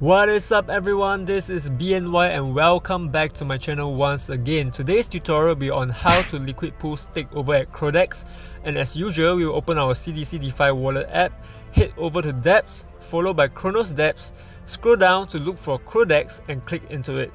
What is up everyone, this is BNY and welcome back to my channel once again. Today's tutorial will be on how to liquid pool stake over at Crodex and as usual we will open our CDC DeFi wallet app, head over to dApps, followed by Cronos dApps, scroll down to look for Crodex and click into it.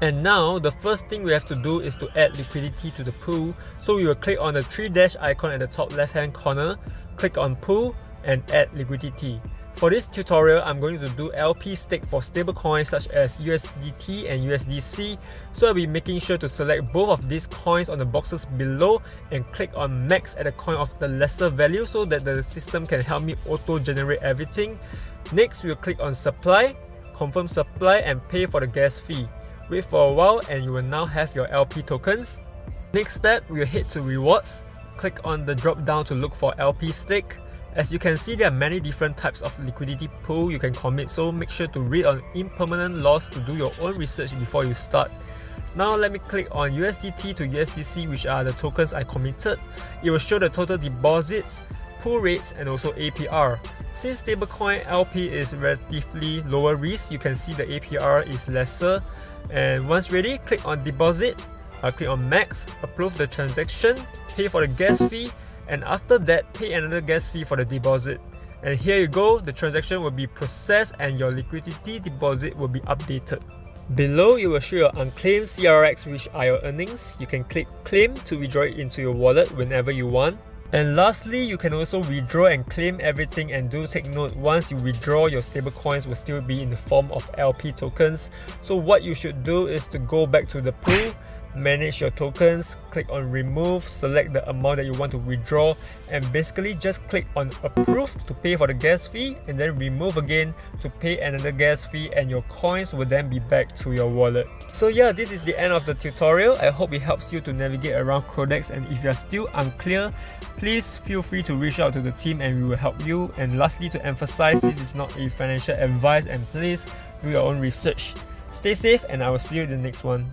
And now the first thing we have to do is to add liquidity to the pool. So we will click on the three dash icon at the top left hand corner, click on pool and add liquidity. For this tutorial, I'm going to do LP stake for stablecoins such as USDT and USDC. So I'll be making sure to select both of these coins on the boxes below and click on max at the coin of the lesser value so that the system can help me auto generate everything. Next, we'll click on supply, confirm supply and pay for the gas fee. Wait for a while and you will now have your LP tokens. Next step, we'll head to rewards, click on the drop down to look for LP stake. As you can see, there are many different types of liquidity pool you can commit, so make sure to read on impermanent loss to do your own research before you start. Now let me click on USDT to USDC which are the tokens I committed. It will show the total deposits, pool rates and also APR. Since stablecoin LP is relatively lower risk, you can see the APR is lesser. And once ready, click on deposit, uh, click on max, approve the transaction, pay for the gas fee and after that pay another gas fee for the deposit. And here you go, the transaction will be processed and your liquidity deposit will be updated. Below, you will show your unclaimed CRX which are your earnings. You can click claim to withdraw it into your wallet whenever you want. And lastly, you can also withdraw and claim everything and do take note once you withdraw your stablecoins will still be in the form of LP tokens. So what you should do is to go back to the pool manage your tokens, click on remove, select the amount that you want to withdraw and basically just click on approve to pay for the gas fee and then remove again to pay another gas fee and your coins will then be back to your wallet. So yeah, this is the end of the tutorial. I hope it helps you to navigate around Crodex and if you are still unclear, please feel free to reach out to the team and we will help you. And lastly, to emphasize, this is not a financial advice and please do your own research. Stay safe and I will see you in the next one.